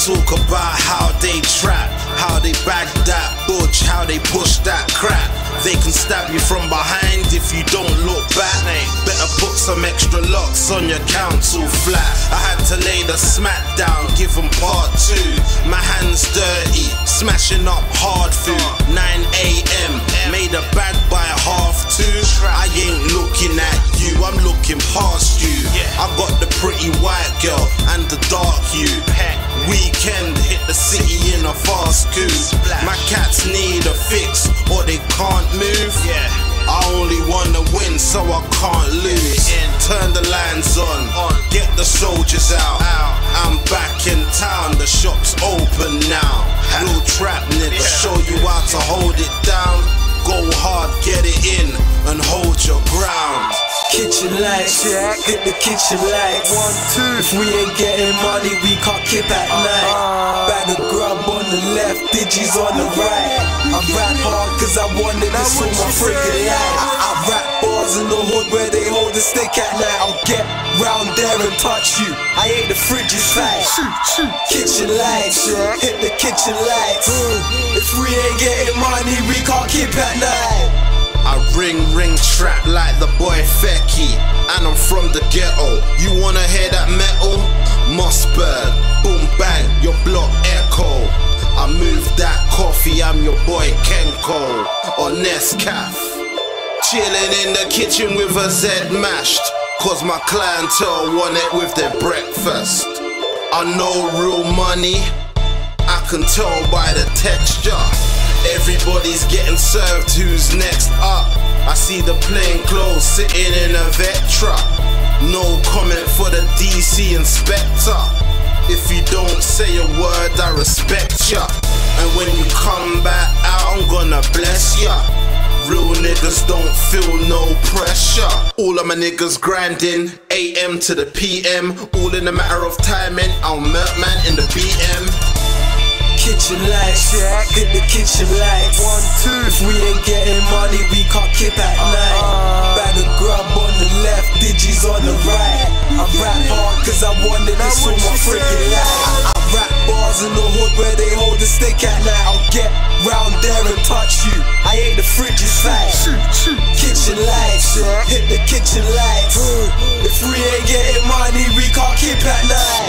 talk about how they trap, how they bag that butch, how they push that crap. They can stab you from behind if you don't look back. Better put some extra locks on your council flat. I had to lay the smack down, give them part two. My hands dirty, smashing up hard food. 9 a.m. Made pretty white girl and the dark you. Weekend hit the city in a fast coupe. My cats need a fix or they can't move. I only wanna win, so I can't lose. Turn the lines on, get the soldiers out. I'm back in town, the shop's open now. Real trap nigga, show you how to hold it down. Go hard, get it Lights, hit the kitchen lights. One, two. If we ain't getting money, we can't keep at night. Bag of grub on the left, digits on the right. I rap hard cause I wanted this for my freaking life. I, I rap bars in the hood where they hold the stick at night. I'll get round there and touch you. I ain't the fridge is. Kitchen lights, hit the kitchen lights. If we ain't getting money, we can't keep at night. I ring ring trap like the boy Fecky, and I'm from the ghetto. You wanna hear that metal? Mossberg, boom bang, your block echo. I move that coffee, I'm your boy Kenco or Nescaf. Chilling in the kitchen with a Z mashed, cause my clientele want it with their breakfast. I know real money, I can tell by the texture. Everybody's getting served, who's next up? I see the plain clothes sitting in a vet truck. No comment for the DC inspector. If you don't say a word, I respect ya. And when you come back out, I'm gonna bless ya. Real niggas don't feel no pressure. All of my niggas grinding, AM to the PM. All in a matter of time, timing, I'll melt man in the BM kitchen lights. Check. Hit the kitchen lights. One, two. If we ain't getting money, we can't kip at uh, night. Uh, Bag of grub on the left, digis on the right. I rap hard cause I wanted this all my freaking life. I, I rap bars in the hood where they hold the stick at night. I'll get round there and touch you. I ain't the fridge's side. Kitchen lights. Hit the kitchen lights. If we ain't getting money, we can't keep at night.